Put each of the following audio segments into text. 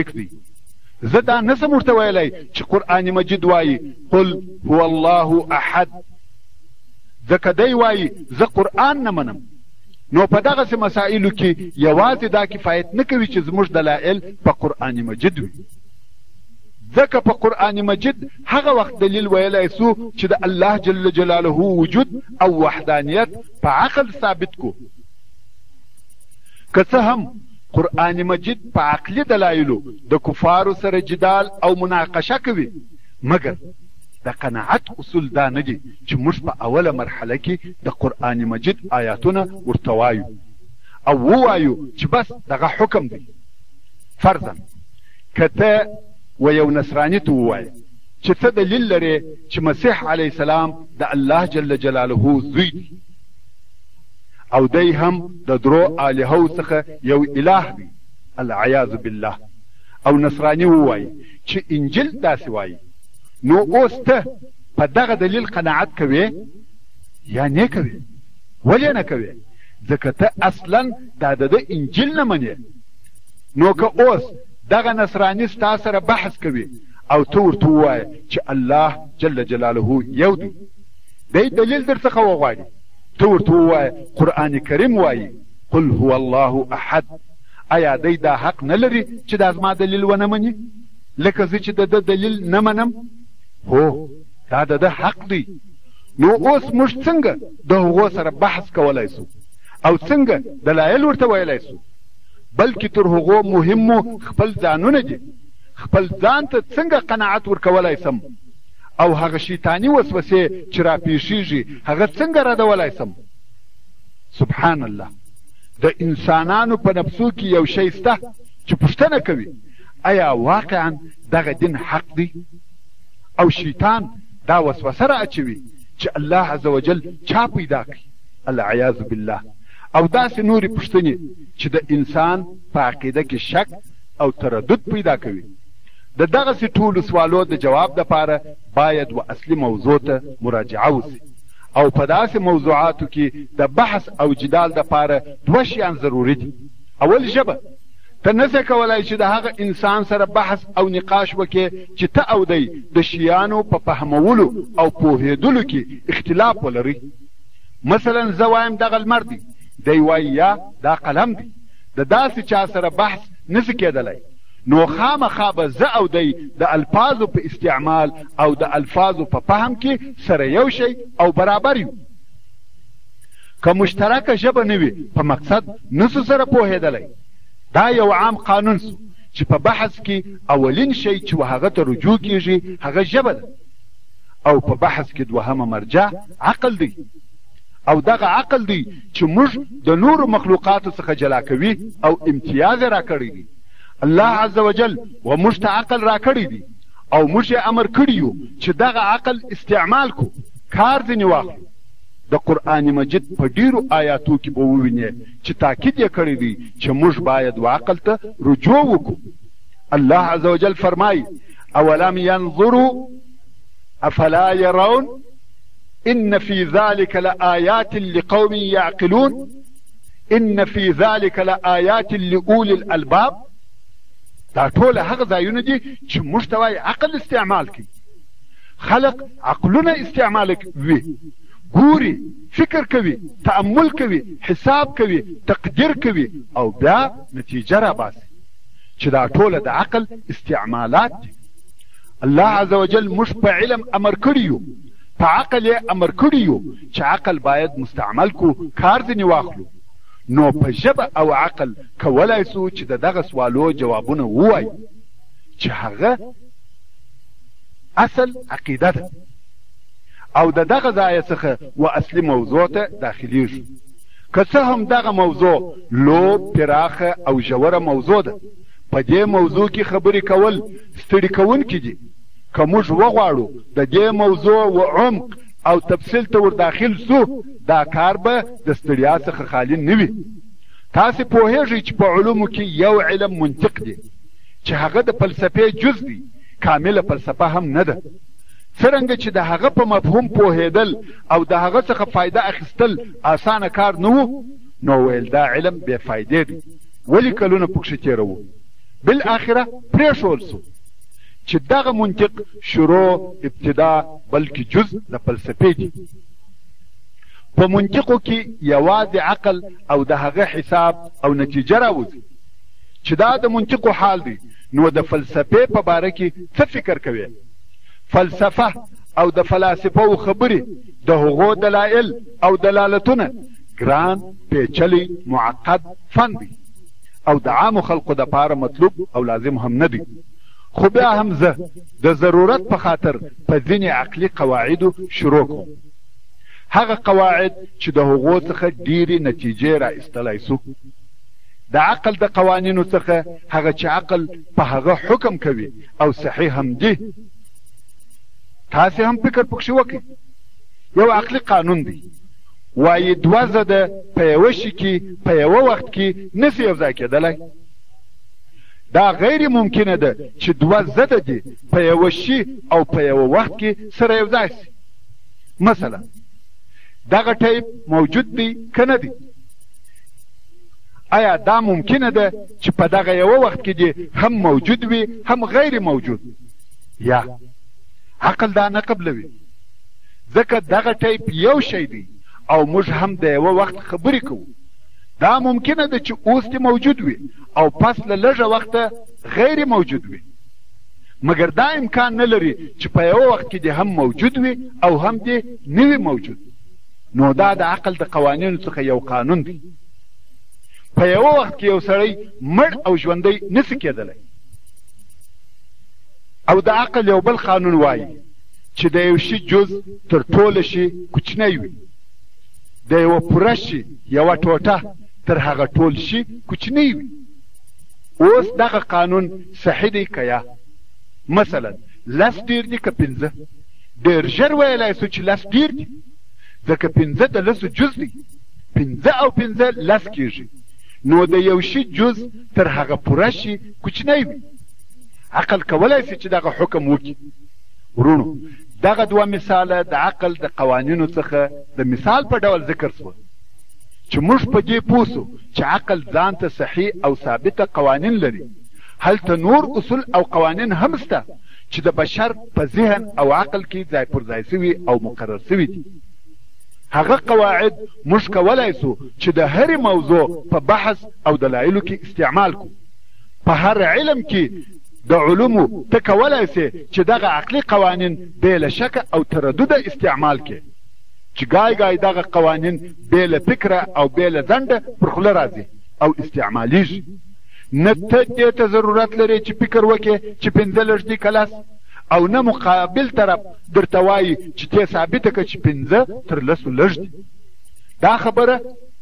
شرک دی زه دا نسم ورته ویلی چې قرآن مجید وایي قل هو الله احد ځکه دی وایي زه قرآن نه منم نو په دغسې مسایلو کې یوازې دا کفایت نه کوي چې زموږ دلایل په قرآن مجید وي ځکه په قرآن مجید هغه وخت دلیل ویلی سو چې د الله جل جلاله وجود او وحدانیت په عقل ثابت کو که څه هم قرآن مجید په عقلي دلایلو د کفارو سره جدال او مناقشه کوي مګر د قناعت اصول دا نه دي چې موږ په اوله مرحله کې د قرآن مجید آیاتونه ورته وایو او ووایو چې بس دغه حکم دی فرضا که ته و یو نصراني ته ووایې چې څه دلیل لرې چې مسیح علیه السلام د الله جل جلاله زوی دی او دی هم د درو آلهو څخه یو اله دی العیاذ بالله او نصراني ووایي چې انجیل داسې وایي نو اوس ته په دغه دلیل قناعت کوې یا نه کوې ولې نه کوې ځکه ته اصلا دا د ده انجیل نه منې نو که اوس دغه نصراني ستا سره بحث کوي او ته ورته ووایه چې الله جل جلاله یو دی دی دلیل در څخه وغواړي ته ورته ووایه قرآن کریم وایي قل هو الله احد ایا دی دا حق نه لري چې دا زما دلیل ونه مني لکه زه چې د ده دلیل نه منم هو دا د ده حق دی نو اوس موږ څنګه د هغو سره بحث کولی سو او څنګه دلایل ورته ویلی سو بلکې تر هغو مهمو خپل ځانونه دي خپل ځان ته څنګه قناعت ورکولی سم او هغه شیطاني وسوسې چې راپېښېږي هغه څنګه ردولای سم؟ سبحان الله د انسانانو په نفسو کې یو شی شته چې پوښتنه کوي ایا واقعا دغه دین حق دی او شیطان دا وسوسه را اچوي چې الله عز وجل چا پیدا کړي العیاذ بالله او داسې نورې پوښتنې چې د انسان په عقیده کې شک او تردد پیدا کوي د دغسې ټولو سوالو د جواب دپاره باید و اصلي موضوع ته مراجعه وشي او په داسې موضوعاتو کې د بحث او جدال دپاره دوه شیان ضروري دي اول ژبه ته نسې کولای چې د هغه انسان سره بحث او نقاش وکې چې ته او دی د شیانو په فهمولو او پوهېدلو کې اختلاف ولري مثلا زه وایم دغه لمر دی دی وایي یا دا قلم دی د داسې چا سره بحث نسې کېدلی نو خامخا به زه او دی د الفاظو په استعمال او د الفاظو په فهم کې سره یو شی او برابر یو. که مشترکه ژبه نه وي په مقصد نسو سره پوهېدلی دا یو عام قانون سو چې په بحث کې اولین شی چې هغه ته رجوع کیږي هغه ژبه ده او په بحث کې دوهمه مرجع عقل دی او دغه عقل دی چې موږ د نورو مخلوقاتو څخه جلا کوي او امتیاز یې راکړی دی الله عزوجل و موږ ته عقل راکړی دی او موږ یې امر کړي یو چې دغه عقل استعمال کو کار ځینې واخلو د قرآن مجید په ډیرو آیاتو کې به ووینې چې تاکید یې کړی دی چې موږ باید و عقل ته رجوع وکړو الله عز وجل فرمای اولم ينظروا افلا يرون ان في ذلك لآيات لقوم يعقلون ان فی ذلک لآیات لأولی الالباب دا ټول هغه ځایونه دي چې موږ ته وایي عقل استعمال کړي خلق عقلونه استعمال وي ګوري فکر کوي تأمل کوي حساب کوي تقدیر کوي او بیا نتیجه راباسي چې دا ټوله د عقل استعمالات دي الله عز وجل موږ په علم امر کړي یو په عقل يې امر کړي يو چې عقل بايد مستعمل کړو، کار ځنې واخلو، نو په ژبه او عقل کولای شو چې د دغه سوالو جوابونه ووايو چې هغه اصل عقيده ده او د دغه ځای څخه و اصلي موضوع ته داخليږو. که څه هم دغه موضوع لو پراخه او ژوره موضوع ده، په دې موضوع کې خبرې کول ستړي کوونکي دي، که موږ وغواړو د دې موضوع و عمق او تفصیل ته ور داخل شو دا کار به د ستړیا څخه خالي نه وي تاسې پوهېږئ چې په علومو کې یو علم منطق دی چې هغه د فلسفې جز دی کامله فلسفه هم نه ده څرنګه چې د هغه په مفهوم پوهېدل او د هغه څخه فایده اخیستل اسانه کار نه و نو ویل دا علم بې فایدې دی ولې کلونه پکښې تېروو بالآخره پرېښول سو چې دغه منطق شروع، ابتدا، بلکې جز د فلسفې دي. په منطقو کې یوازې عقل او د هغه حساب او نتیجه راوځي. چې دا د منطقو حال دی، نو د فلسفې په باره کې څه فکر کوې؟ فلسفه او د فلاسفو خبرې، د هغو دلایل او دلالتونه ګران، پېچلی، معقد فن دی او د عامو خلقو دپاره مطلوب او لازم هم نه دی. خو بیا هم زه د ضرورت په خاطر په ځینې عقلي قواعدو شروع کوم. هغه قواعد چې د هغو څخه ډېرې نتیجې را ایستلای شو. د عقل د قوانینو څخه هغه چې عقل په هغه حکم کوي او صحیح هم دي. تاسې هم فکر پکښې وکړئ. یو عقلي قانون دی. وایي دوه زده په یوه شي کې په یوه وخت کې نسي یو ځای کېدلی. دا غیر ممکنه ده چې دوه ضده دې په یوه شي او په یوه وخت کې سره یو ځای شي مثلا دغه ټیپ موجود دی که نه دی آیا دا ممکنه ده چې په دغه یوه وخت کې دې هم موجود وي هم غیر موجود یا عقل دا نه قبلوي ځکه دغه ټیپ یو شی دی او موږ هم د یوه وخت خبرې کوو دا ممکنه ده چې اوس دې موجود وي او پس له لږه وخته غیر موجود وي مګر دا امکان نه لري چې په یوه وخت کې دې هم موجود وي او هم دې نه وي موجود نو دا د عقل د قوانینو څخه یو قانون دی په یوه وخت کې یو سړی مړ او ژوندی نسي کېدلی او د عقل یو بل قانون وایي چې د یو شي جز تر ټوله شي کوچنی وي د یوه پوره شي یوه ټوټه تر هغه ټول شي کوچنی وي اوس دغه قانون صحیح دی که یا مثلا لس ډیر دي که پنځه ډیر ژر ویلای سو چې لس ډیر دي ځکه پنځه د لسو جز دی پنځه او پنځه لس کیږي نو د یو شي جز تر هغه پوره شي کوچنی وي عقل کولای سي چې دغه حکم وکړي ورونو دغه دوه مثاله د عقل د قوانینو څخه د مثال په ډول ذکر سوه چې موږ په دې پوه شو چې عقل ځان ته صحیح او ثابته قوانین لري، هلته نور اصول او قوانین هم شته چې د بشر په ذهن او عقل کې ځای پر ځای شوي او مقرر شوي دي. هغه قواعد موږ کولای شو چې د هرې موضوع په بحث او دلایلو کې استعمال کړو. په هر علم کې د علومو ته کولای شې چې دغه عقلي قوانین بې له شکه او تردده استعمال کړې. چې ګای ګای دغه قوانین بې له فکره او بې له ځنډه پر خوله راځي او استعمالیږي نه ته دې ته ضرورت لرې چې فکر وکې چې پنځه لږ دي کلاس او نه مقابل طرف درته وایي چې دې ثابته که چې پنځه تر لسو لږ دي دا خبره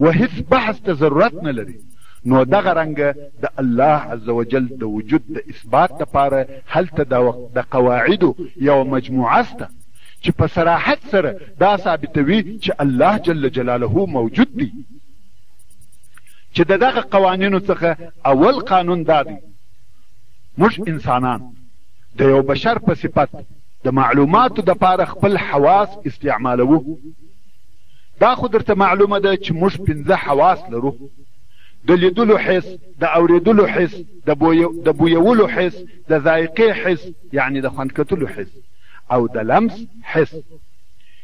و هیڅ بحث ته ضرورت نه لري نو دغه رنګه د الله عز وجل د وجود د اثبات لپاره هلته د قواعدو یو مجموعه سته چې په صراحت سره دا ثابتوي چې الله جل جلاله موجود دی چې د دغه قوانینو څخه اول قانون دا دی موږ انسانان د یو بشر په صفت د معلوماتو د پاره خپل حواس استعمالوو دا خو درته معلومه ده چې موږ پنځه حواس لرو د لیدلو حس د اوریدلو حس د بویولو حس د ذایقې حس یعنی د خوند کتلو حس او د لمس حس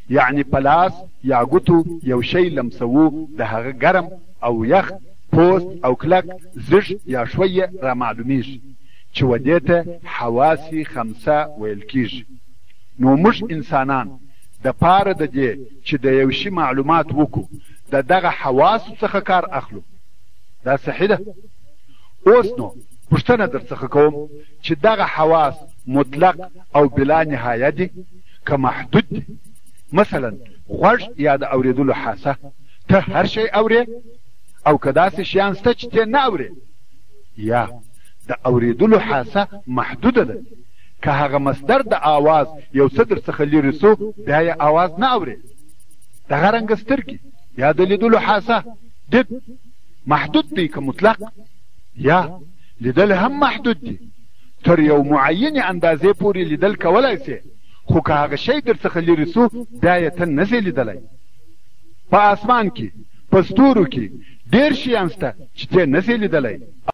یعنی په لاس یا ګوتو یو شی لمسوو د هغه ګرم او یخ پوست او کلک زږ یا ښوی یې را معلومیږي چې و دې ته حواس خمسه ویل کیږي نو موږ انسانان د پاره د دې چې د یو شي معلومات وکړو د دغه حواسو څخه کار اخلو دا صحیح ده اوس نو پوښتنه درڅخه کوم چې دغه حواس مطلق او بلا نهایه دي که محدود دي مثلا غوږ یا د اورېدلو حاسه ته هر شی اورې او که داسې شیان سته چې ترې نه اورې یا د اورېدلو حاسه محدوده ده که هغه مصدر د آواز یو څه در څخه لیرې سو بیا یې آواز نه اورې دغه رنګه سترګې یا د لیدلو حاسه دید محدود دی که مطلق یا لیدل هم محدود دی تر یو معینې اندازې پورې لیدل کولای شې خو که هغه شی درڅخه لیرې سو بیا یې ته نه شې لیدلی په آسمان کې په ستورو کې ډېر شیان شته چې ته نه شې لیدلی